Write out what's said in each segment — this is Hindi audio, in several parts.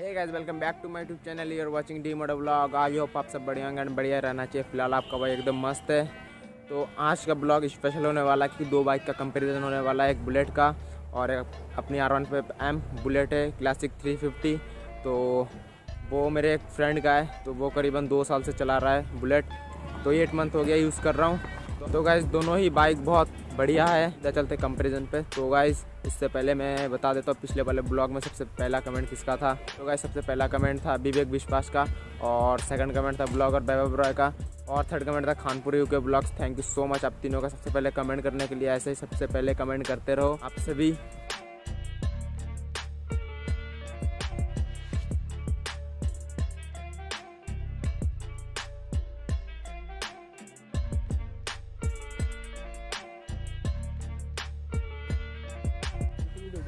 Guys welcome back to my YouTube channel you're watching D mode blog I hope आप सब बढ़िया होंगे बढ़िया रहना चाहिए। फ़िलहाल आपका भाई एकदम मस्त है। तो आज का ब्लॉग स्पेशल होने वाला है कि दो बाइक का कंपैरिजन होने वाला है, एक बुलेट का और अपनी आर वन एम बुलेट है क्लासिक 350 तो वो मेरे एक फ्रेंड का है तो वो करीबन दो साल से चला रहा है बुलेट तो एट मंथ हो गया यूज़ कर रहा हूँ। तो गाइज़ दोनों ही बाइक बहुत बढ़िया है जब चलते कंपैरिजन पे। तो गाइज़ इससे पहले मैं बता देता हूँ, पिछले वाले ब्लॉग में सबसे पहला कमेंट किसका था? तो गाइज़ सबसे पहला कमेंट था विवेक विश्वास का और सेकंड कमेंट था ब्लॉगर वैभव रॉय का और थर्ड कमेंट था खानपुरी के blogs. Thank you so much आप तीनों का सबसे पहले कमेंट करने के लिए। ऐसे ही सबसे पहले कमेंट करते रहो। आप सभी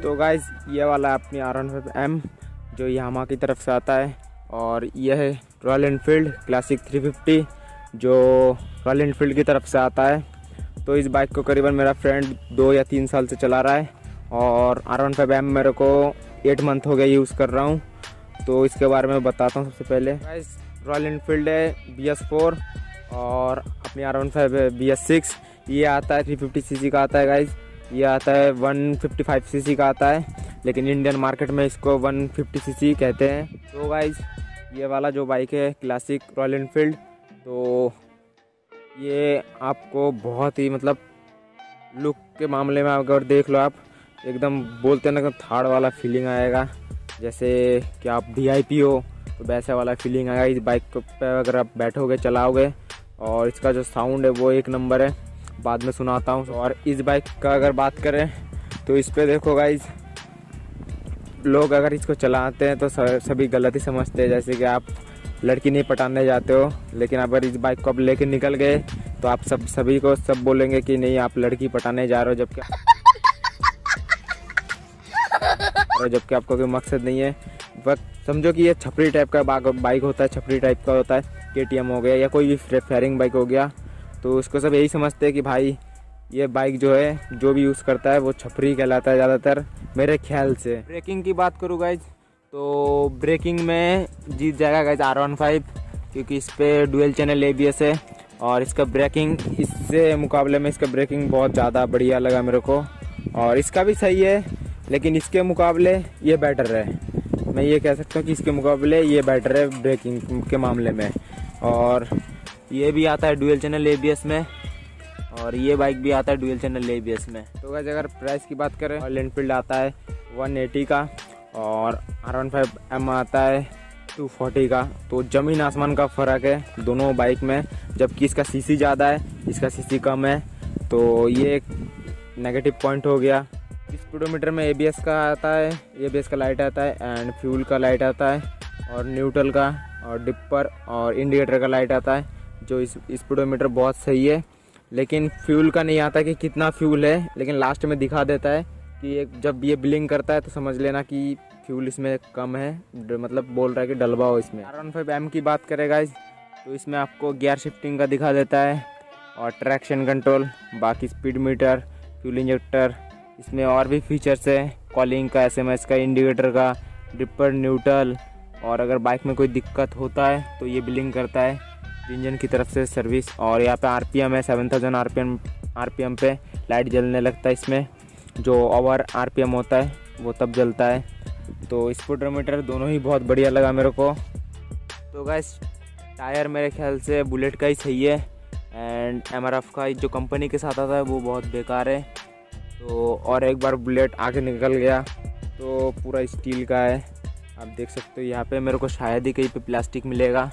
तो गाइज़ ये वाला है अपनी आर एम जो यामा की तरफ़ से आता है। और यह है रॉयल एनफील्ड क्लासिक 350 जो रॉयल इनफील्ड की तरफ़ से आता है। तो इस बाइक को करीबन मेरा फ्रेंड दो या तीन साल से चला रहा है। और आर वन फाइव एम मेरे को एट मंथ हो गया यूज़ कर रहा हूँ। तो इसके बारे में बताता हूँ सबसे पहले। गाइज़ रॉयल एनफील्ड है बी एस फोर और अपनी R one five B S six ये आता है थ्री फिफ्टी सी का आता है गाइज़ ये आता है 155 सीसी का आता है, लेकिन इंडियन मार्केट में इसको 150 सीसी कहते हैं। तो गाइज़ ये वाला जो बाइक है क्लासिक रॉयल इनफील्ड तो ये आपको बहुत ही मतलब लुक के मामले में अगर देख लो आप, एकदम बोलते हैं ना थाड़ वाला फीलिंग आएगा। जैसे कि आप वी हो तो वैसे वाला फीलिंग आएगा। इस बाइक पे अगर आप बैठोगे, चलाओगे, और इसका जो साउंड है वो एक नंबर है। बाद में सुनाता हूँ। और इस बाइक का अगर बात करें तो इस पर देखो गाइज़ लोग अगर इसको चलाते हैं तो सभी गलत ही समझते हैं। जैसे कि आप लड़की नहीं पटाने जाते हो, लेकिन अगर इस बाइक को आप लेके निकल गए तो आप सब, सभी को सब बोलेंगे कि नहीं, आप लड़की पटाने जा रहे हो, जबकि जबकि आपको कोई मकसद नहीं है। बस समझो कि ये छपरी टाइप का बाइक होता है, छपरी टाइप का होता है के हो गया, या कोई भी फेयरिंग बाइक हो गया। तो उसको सब यही समझते हैं कि भाई, ये बाइक जो है, जो भी यूज़ करता है, वो छपरी कहलाता है ज़्यादातर, मेरे ख्याल से। ब्रेकिंग की बात करूँ गाइज़ तो ब्रेकिंग में जीत जाएगा गाइज़ आर वन फाइव क्योंकि इस पर dual channel A B S है, और इसका ब्रेकिंग इससे मुकाबले में इसका ब्रेकिंग बहुत ज़्यादा बढ़िया लगा मेरे को, और इसका भी सही है, लेकिन इसके मुकाबले ये बेटर है। मैं ये कह सकता हूँ कि इसके मुकाबले ये बेटर है ब्रेकिंग के मामले में, और ये भी आता है डुअल चैनल ए में, और ये बाइक भी आता है डुअल चैनल ए में। तो वैसे अगर प्राइस की बात करें रॉयल एनफील्ड आता है 180 का, और आर वन फाइव एम आता है 240 का। तो ज़मीन आसमान का फ़र्क है दोनों बाइक में, जबकि इसका सीसी ज़्यादा है, इसका सीसी कम है। तो ये एक नेगेटिव पॉइंट हो गया। स्पीडोमीटर में एबीएस का आता है ए का लाइट आता है एंड फ्यूल का लाइट आता है, और न्यूट्रल का, और डिपर और इंडिकेटर का लाइट आता है। जो इस स्पीडोमीटर बहुत सही है। लेकिन फ्यूल का नहीं आता कि कितना फ्यूल है। लेकिन लास्ट में दिखा देता है कि एक, जब ये बिलिंग करता है तो समझ लेना कि फ्यूल इसमें कम है। मतलब बोल रहा है कि डलवा हो इसमें। आर वन फाइव एम की बात करेगा इस तो इसमें आपको गियर शिफ्टिंग का दिखा देता है और ट्रैक्शन कंट्रोल बाकी स्पीड मीटर फ्यूल इंजेक्टर इसमें और भी फीचर्स है। कॉलिंग का एसएमएस का इंडिकेटर का डिपर न्यूट्रल और अगर बाइक में कोई दिक्कत होता है तो ये बिलिंग करता है। इंजन की तरफ़ से सर्विस और यहाँ पे आरपीएम है seven thousand R P M पे लाइट जलने लगता है इसमें। जो ओवर आरपीएम होता है, वो तब जलता है। तो स्पोडोमीटर दोनों ही बहुत बढ़िया लगा मेरे को। तो गैस टायर मेरे ख्याल से बुलेट का ही सही है एंड एमआरएफ का जो कंपनी के साथ आता है, वो बहुत बेकार है। तो और एक बार बुलेट आगे निकल गया तो पूरा स्टील का है। आप देख सकते हो, यहाँ पे मेरे को शायद ही कहीं पे प्लास्टिक मिलेगा।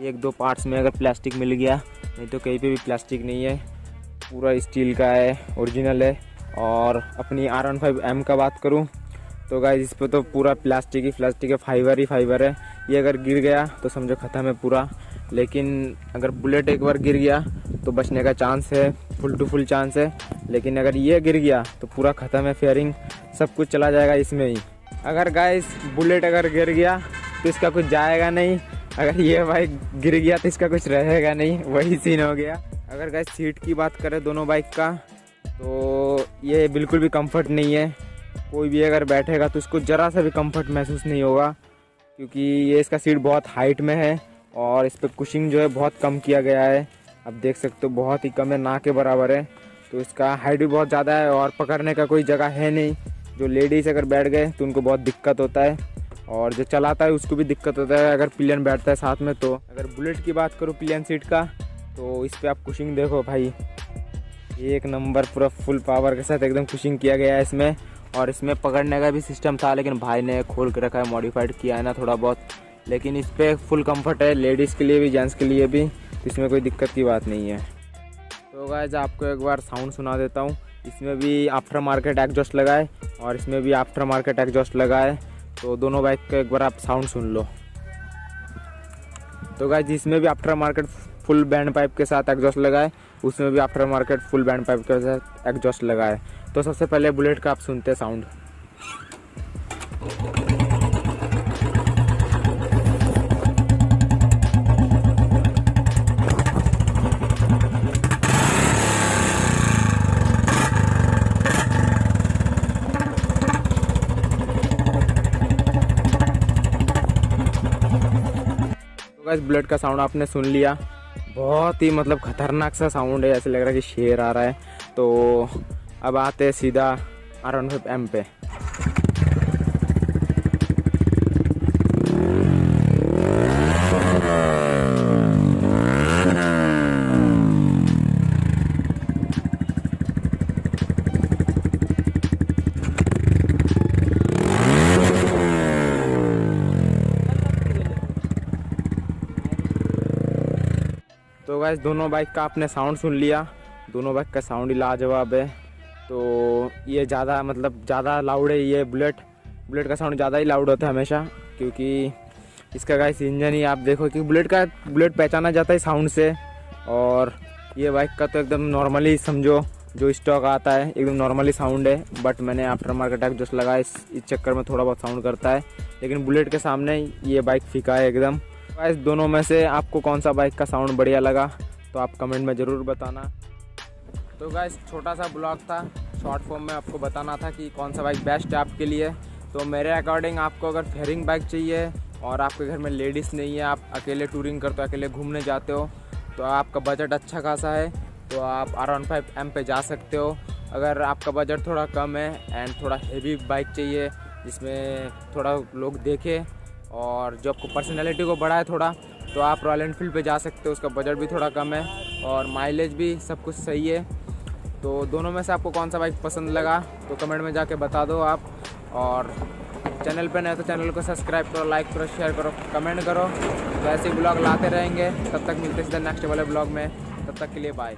एक दो पार्ट्स में अगर प्लास्टिक मिल गया, नहीं तो कहीं पे भी प्लास्टिक नहीं है। पूरा स्टील का है, ओरिजिनल है। और अपनी आर वन फाइव एम का बात करूँ तो गाइज़ इस पर तो पूरा प्लास्टिक ही प्लास्टिक है, फाइबर ही फाइबर है। ये अगर गिर गया तो समझो ख़त्म है पूरा। लेकिन अगर बुलेट एक बार गिर गया तो बचने का चांस है फुल टू फुल चांस है। लेकिन अगर ये गिर गया तो पूरा ख़त्म है फेयरिंग सब कुछ चला जाएगा इसमें ही। अगर गाइस बुलेट अगर गिर गया तो इसका कुछ जाएगा नहीं। अगर ये बाइक गिर गया तो इसका कुछ रहेगा नहीं, वही सीन हो गया। अगर गाइस सीट की बात करें दोनों बाइक का तो ये बिल्कुल भी कंफर्ट नहीं है। कोई भी अगर बैठेगा तो उसको ज़रा सा भी कंफर्ट महसूस नहीं होगा, क्योंकि ये इसका सीट बहुत हाइट में है और इस पर कुशिंग जो है बहुत कम किया गया है। अब देख सकते हो बहुत ही कम है, ना के बराबर है। तो इसका हाइट भी बहुत ज़्यादा है और पकड़ने का कोई जगह है नहीं। जो लेडीज़ अगर बैठ गए तो उनको बहुत दिक्कत होता है। और जो चलाता है उसको भी दिक्कत होता है, अगर पिलियन बैठता है साथ में तो। अगर बुलेट की बात करूँ पिलियन सीट का तो इस पर आप कुशिंग देखो भाई। एक नंबर पूरा फुल पावर के साथ एकदम कुशिंग किया गया है इसमें। और इसमें पकड़ने का भी सिस्टम था, लेकिन भाई ने खोल के रखा है, मॉडिफाइड किया है ना थोड़ा बहुत। लेकिन इस पर फुल कंफर्ट है, लेडीज़ के लिए भी, जेंट्स के लिए भी तो इसमें कोई दिक्कत की बात नहीं है। तो गाइज़ आपको एक बार साउंड सुना देता हूँ। इसमें भी आफ्टर मार्केट एग्जॉस्ट लगा है और इसमें भी आफ्टर मार्केट एग्जॉस्ट लगा है तो दोनों बाइक का एक बार आप साउंड सुन लो। तो गाइज़ जिसमें भी after market full bend pipe के साथ एग्जॉस्ट लगाए, उसमें भी after market full bend pipe के साथ एग्जॉस्ट लगाए। तो सबसे पहले बुलेट का आप सुनते हैं साउंड तो बुलेट का साउंड आपने सुन लिया। बहुत ही मतलब खतरनाक सा साउंड है, ऐसे लग रहा है कि शेर आ रहा है। तो अब आते हैं सीधा आर वन फाइव एम पे। तो गैस दोनों बाइक का आपने साउंड सुन लिया। दोनों बाइक का साउंड ही लाजवाब है। तो ये ज़्यादा मतलब ज़्यादा लाउड है ये बुलेट बुलेट का साउंड ज़्यादा ही लाउड होता है हमेशा, क्योंकि इसका गैस इंजन ही आप देखो कि बुलेट का बुलेट पहचाना जाता है साउंड से। और ये बाइक का तो एकदम नॉर्मली समझो, जो स्टॉक आता है, एकदम नॉर्मली साउंड है। बट मैंने आफ्टर मार्केट एग्जॉस्ट लगाया इस इस चक्कर में थोड़ा बहुत साउंड करता है। लेकिन बुलेट के सामने ये बाइक फीका है एकदम। इस दोनों में से आपको कौन सा बाइक का साउंड बढ़िया लगा तो आप कमेंट में ज़रूर बताना। तो गाइस छोटा सा ब्लॉग था शॉर्ट फॉर्म में आपको बताना था कि कौन सा बाइक बेस्ट है आपके लिए। तो मेरे अकॉर्डिंग आपको अगर फेयरिंग बाइक चाहिए और आपके घर में लेडीज़ नहीं है, आप अकेले टूरिंग करते हो, अकेले घूमने जाते हो तो आपका बजट अच्छा खासा है तो आप आर वन फाइव एम पे जा सकते हो। अगर आपका बजट थोड़ा कम है एंड थोड़ा हेवी बाइक चाहिए, जिसमें थोड़ा लोग देखे और जो आपको पर्सनैलिटी को बढ़ाए थोड़ा तो आप रॉयल एनफील्ड पे जा सकते हो, उसका बजट भी थोड़ा कम है और माइलेज भी सब कुछ सही है। तो दोनों में से आपको कौन सा बाइक पसंद लगा तो कमेंट में जाके बता दो आप। और चैनल पे नए तो चैनल को सब्सक्राइब करो लाइक करो शेयर करो कमेंट करो। तो ऐसे ब्लॉग लाते रहेंगे। तब तक मिलते सीधे नेक्स्ट वाले ब्लॉग में। तब तक के लिए बाय